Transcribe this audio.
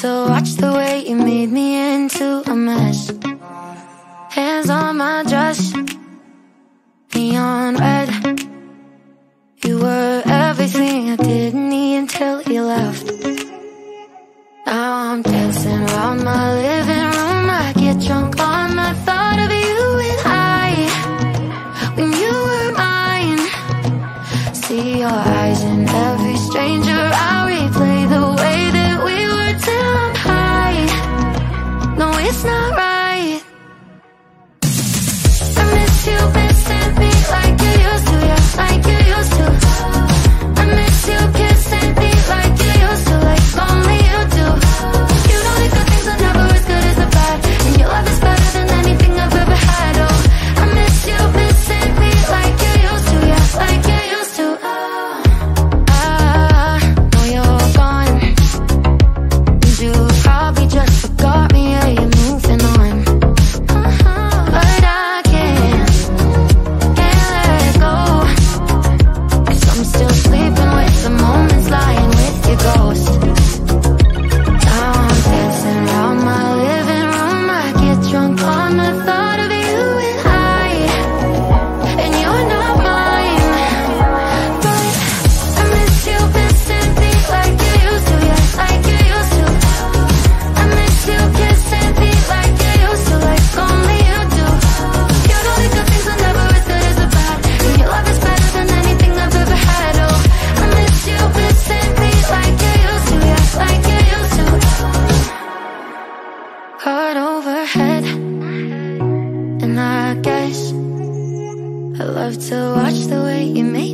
to watch the way you made me into a mess. Hands on my dress, neon red. You were everything I didn't need until you left. Now I'm dancing around my lips. It's not right. on the side. I love to watch the way you make